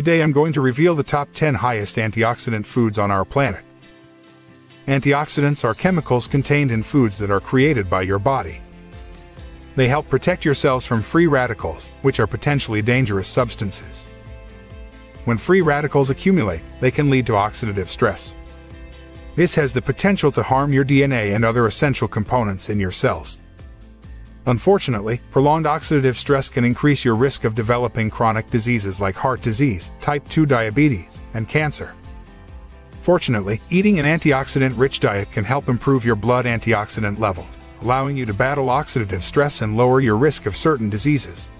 Today I'm going to reveal the top 10 highest antioxidant foods on our planet. Antioxidants are chemicals contained in foods that are created by your body. They help protect your cells from free radicals, which are potentially dangerous substances. When free radicals accumulate, they can lead to oxidative stress. This has the potential to harm your DNA and other essential components in your cells. Unfortunately, prolonged oxidative stress can increase your risk of developing chronic diseases like heart disease, type 2 diabetes, and cancer. Fortunately, eating an antioxidant-rich diet can help improve your blood antioxidant levels, allowing you to battle oxidative stress and lower your risk of certain diseases.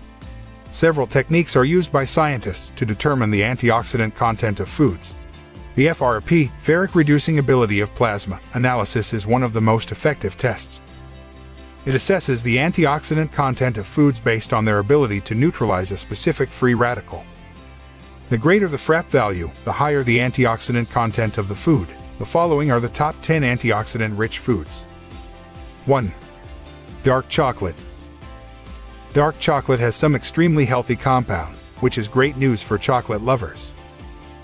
Several techniques are used by scientists to determine the antioxidant content of foods. The FRAP, ferric reducing ability of plasma, analysis is one of the most effective tests. It assesses the antioxidant content of foods based on their ability to neutralize a specific free radical. The greater the FRAP value, the higher the antioxidant content of the food. The following are the top 10 antioxidant-rich foods. 1. Dark chocolate. Dark chocolate has some extremely healthy compounds, which is great news for chocolate lovers.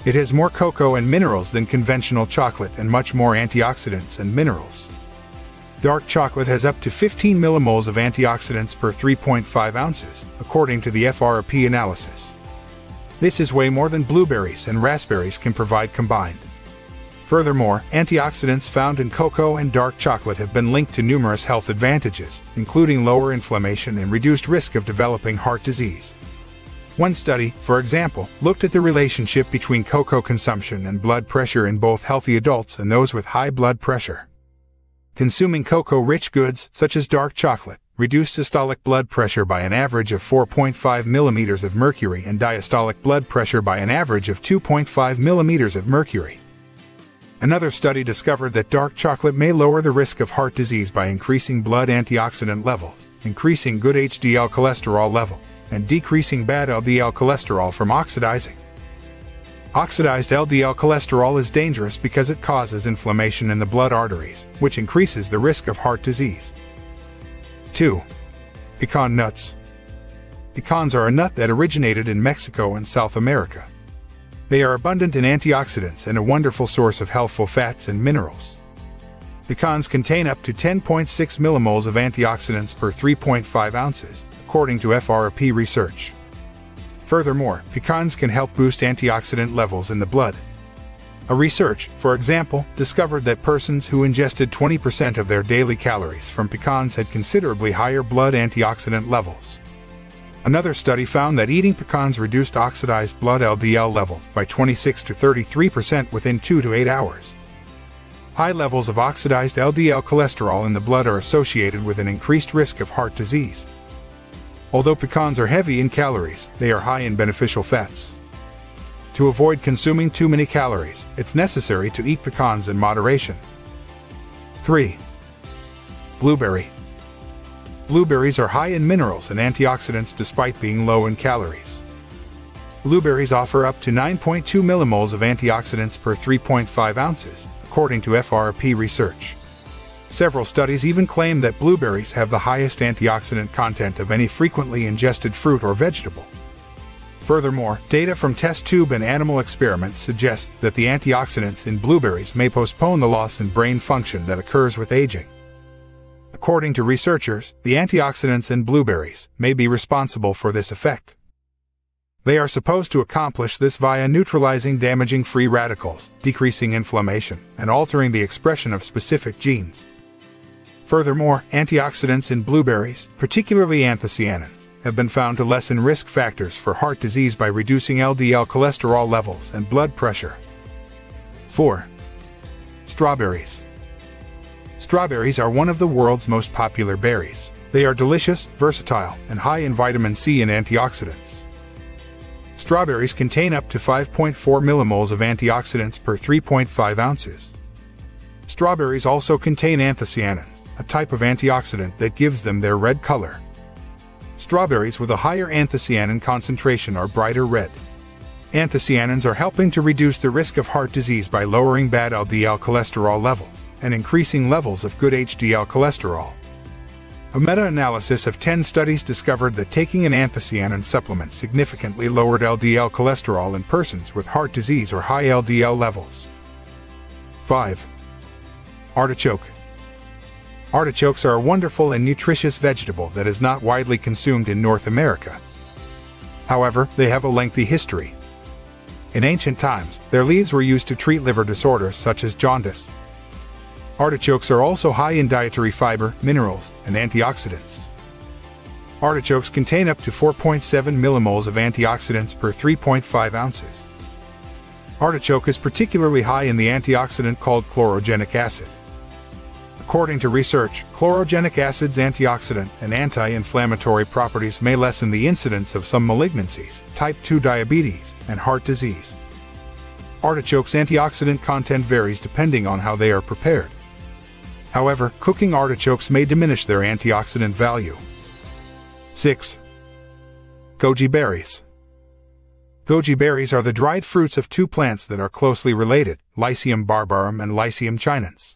It has more cocoa and minerals than conventional chocolate and much more antioxidants and minerals. Dark chocolate has up to 15 millimoles of antioxidants per 3.5 ounces, according to the FRAP analysis. This is way more than blueberries and raspberries can provide combined. Furthermore, antioxidants found in cocoa and dark chocolate have been linked to numerous health advantages, including lower inflammation and reduced risk of developing heart disease. One study, for example, looked at the relationship between cocoa consumption and blood pressure in both healthy adults and those with high blood pressure. Consuming cocoa-rich goods, such as dark chocolate, reduced systolic blood pressure by an average of 4.5 millimeters of mercury and diastolic blood pressure by an average of 2.5 millimeters of mercury. Another study discovered that dark chocolate may lower the risk of heart disease by increasing blood antioxidant levels, increasing good HDL cholesterol levels, and decreasing bad LDL cholesterol from oxidizing. Oxidized LDL cholesterol is dangerous because it causes inflammation in the blood arteries, which increases the risk of heart disease. 2. Pecan nuts. Pecans are a nut that originated in Mexico and South America. They are abundant in antioxidants and a wonderful source of healthful fats and minerals. Pecans contain up to 10.6 millimoles of antioxidants per 3.5 ounces, according to FRAP research. Furthermore, pecans can help boost antioxidant levels in the blood. A research, for example, discovered that persons who ingested 20% of their daily calories from pecans had considerably higher blood antioxidant levels. Another study found that eating pecans reduced oxidized blood LDL levels by 26 to 33% within 2 to 8 hours. High levels of oxidized LDL cholesterol in the blood are associated with an increased risk of heart disease. Although pecans are heavy in calories, they are high in beneficial fats. To avoid consuming too many calories, it's necessary to eat pecans in moderation. 3. Blueberry. Blueberries are high in minerals and antioxidants despite being low in calories. Blueberries offer up to 9.2 millimoles of antioxidants per 3.5 ounces, according to FRAP research. Several studies even claim that blueberries have the highest antioxidant content of any frequently ingested fruit or vegetable. Furthermore, data from test tube and animal experiments suggest that the antioxidants in blueberries may postpone the loss in brain function that occurs with aging. According to researchers, the antioxidants in blueberries may be responsible for this effect. They are supposed to accomplish this via neutralizing damaging free radicals, decreasing inflammation, and altering the expression of specific genes. Furthermore, antioxidants in blueberries, particularly anthocyanins, have been found to lessen risk factors for heart disease by reducing LDL cholesterol levels and blood pressure. 4. Strawberries. Strawberries are one of the world's most popular berries. They are delicious, versatile, and high in vitamin C and antioxidants. Strawberries contain up to 5.4 millimoles of antioxidants per 3.5 ounces. Strawberries also contain anthocyanins, a type of antioxidant that gives them their red color. Strawberries with a higher anthocyanin concentration are brighter red. Anthocyanins are helping to reduce the risk of heart disease by lowering bad LDL cholesterol levels and increasing levels of good HDL cholesterol. A meta-analysis of 10 studies discovered that taking an anthocyanin supplement significantly lowered LDL cholesterol in persons with heart disease or high LDL levels. 5. Artichoke Artichokes are a wonderful and nutritious vegetable that is not widely consumed in North America. However, they have a lengthy history. In ancient times, their leaves were used to treat liver disorders such as jaundice, Artichokes are also high in dietary fiber, minerals, and antioxidants. Artichokes contain up to 4.7 millimoles of antioxidants per 3.5 ounces. Artichoke is particularly high in the antioxidant called chlorogenic acid. According to research, chlorogenic acid's antioxidant and anti-inflammatory properties may lessen the incidence of some malignancies, type 2 diabetes, and heart disease. Artichoke's antioxidant content varies depending on how they are prepared. However, cooking artichokes may diminish their antioxidant value. 6. Goji berries. Goji berries are the dried fruits of two plants that are closely related, Lycium barbarum and Lycium chinense.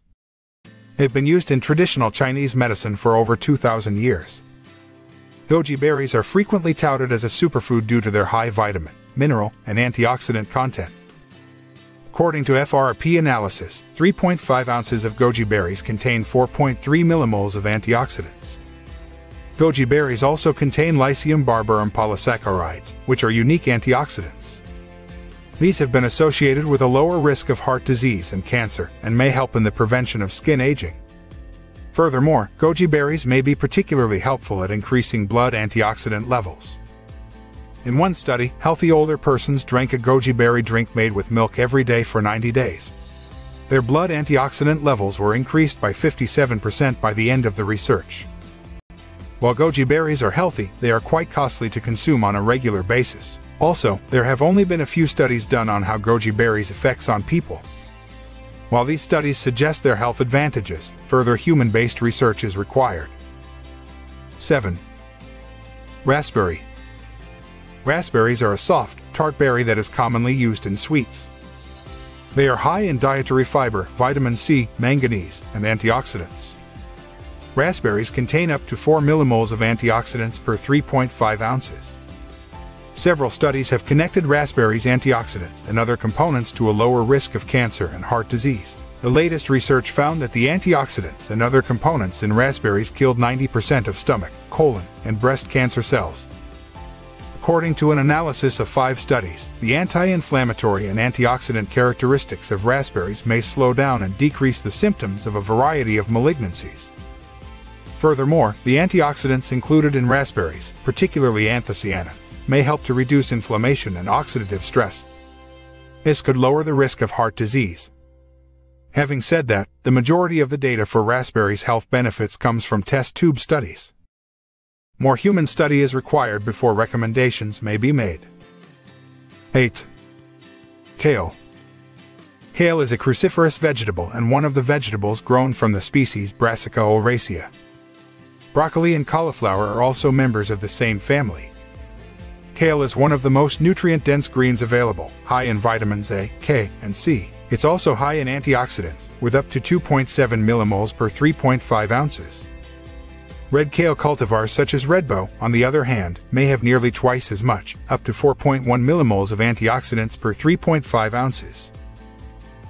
They've been used in traditional Chinese medicine for over 2,000 years. Goji berries are frequently touted as a superfood due to their high vitamin, mineral, and antioxidant content. According to FRAP analysis, 3.5 ounces of goji berries contain 4.3 millimoles of antioxidants. Goji berries also contain Lycium barbarum polysaccharides, which are unique antioxidants. These have been associated with a lower risk of heart disease and cancer and may help in the prevention of skin aging. Furthermore, goji berries may be particularly helpful at increasing blood antioxidant levels. In one study, healthy older persons drank a goji berry drink made with milk every day for 90 days. Their blood antioxidant levels were increased by 57% by the end of the research. While goji berries are healthy, they are quite costly to consume on a regular basis. Also, there have only been a few studies done on how goji berries effects on people. While these studies suggest their health advantages, further human-based research is required. 7. Raspberry Raspberries are a soft, tart berry that is commonly used in sweets. They are high in dietary fiber, vitamin C, manganese, and antioxidants. Raspberries contain up to 4 millimoles of antioxidants per 3.5 ounces. Several studies have connected raspberries' antioxidants and other components to a lower risk of cancer and heart disease. The latest research found that the antioxidants and other components in raspberries killed 90% of stomach, colon, and breast cancer cells, According to an analysis of five studies, the anti-inflammatory and antioxidant characteristics of raspberries may slow down and decrease the symptoms of a variety of malignancies. Furthermore, the antioxidants included in raspberries, particularly anthocyanin, may help to reduce inflammation and oxidative stress. This could lower the risk of heart disease. Having said that, the majority of the data for raspberries' health benefits comes from test tube studies. More human study is required before recommendations may be made. 8. Kale. Kale is a cruciferous vegetable and one of the vegetables grown from the species Brassica oleracea. Broccoli and cauliflower are also members of the same family. Kale is one of the most nutrient-dense greens available, high in vitamins A, K, and C. It's also high in antioxidants, with up to 2.7 millimoles per 3.5 ounces. Red kale cultivars such as Redbor, on the other hand, may have nearly twice as much, up to 4.1 millimoles of antioxidants per 3.5 ounces.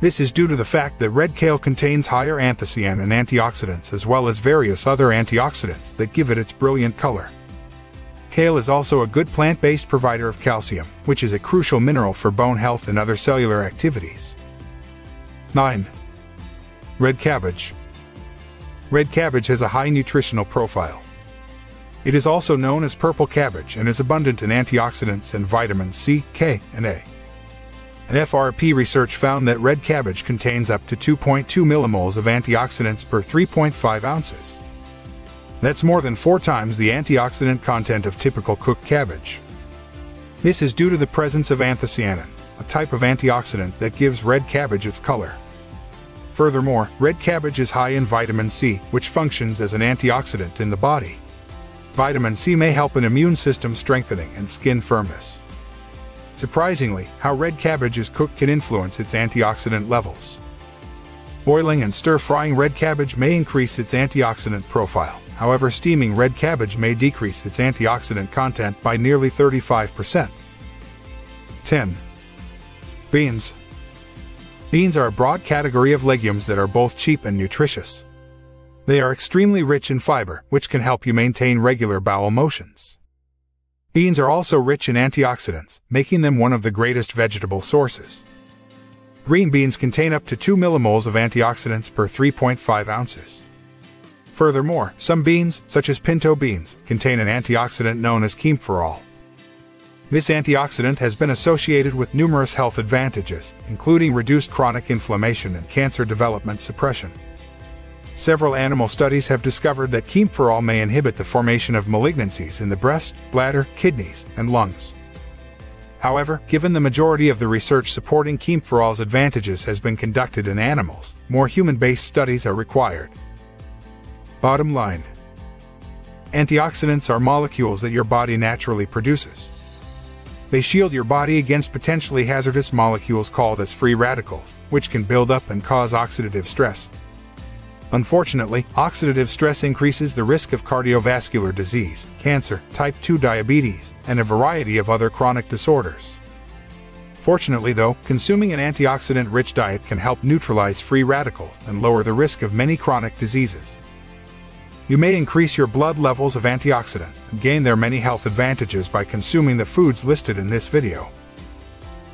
This is due to the fact that red kale contains higher anthocyanin and antioxidants as well as various other antioxidants that give it its brilliant color. Kale is also a good plant-based provider of calcium, which is a crucial mineral for bone health and other cellular activities. 9. Red cabbage. Red cabbage has a high nutritional profile. It is also known as purple cabbage and is abundant in antioxidants and vitamins C, K, and A. An FRAP research found that red cabbage contains up to 2.2 millimoles of antioxidants per 3.5 ounces. That's more than four times the antioxidant content of typical cooked cabbage. This is due to the presence of anthocyanin, a type of antioxidant that gives red cabbage its color. Furthermore, red cabbage is high in vitamin C, which functions as an antioxidant in the body. Vitamin C may help in immune system strengthening and skin firmness. Surprisingly, how red cabbage is cooked can influence its antioxidant levels. Boiling and stir-frying red cabbage may increase its antioxidant profile. However steaming red cabbage may decrease its antioxidant content by nearly 35%. 10. Beans. Beans are a broad category of legumes that are both cheap and nutritious. They are extremely rich in fiber, which can help you maintain regular bowel motions. Beans are also rich in antioxidants, making them one of the greatest vegetable sources. Green beans contain up to 2 millimoles of antioxidants per 3.5 ounces. Furthermore, some beans, such as pinto beans, contain an antioxidant known as kaempferol. This antioxidant has been associated with numerous health advantages, including reduced chronic inflammation and cancer development suppression. Several animal studies have discovered that kaempferol may inhibit the formation of malignancies in the breast, bladder, kidneys, and lungs. However, given the majority of the research supporting kaempferol's advantages has been conducted in animals, more human-based studies are required. Bottom line. Antioxidants are molecules that your body naturally produces. They shield your body against potentially hazardous molecules called as free radicals, which can build up and cause oxidative stress. Unfortunately, oxidative stress increases the risk of cardiovascular disease, cancer, type 2 diabetes, and a variety of other chronic disorders. Fortunately though, consuming an antioxidant-rich diet can help neutralize free radicals and lower the risk of many chronic diseases. You may increase your blood levels of antioxidants and gain their many health advantages by consuming the foods listed in this video.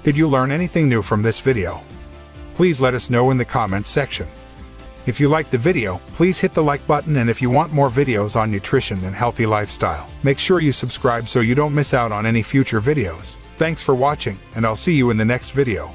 Did you learn anything new from this video? Please let us know in the comments section. If you liked the video, please hit the like button and if you want more videos on nutrition and healthy lifestyle, make sure you subscribe so you don't miss out on any future videos. Thanks for watching, and I'll see you in the next video.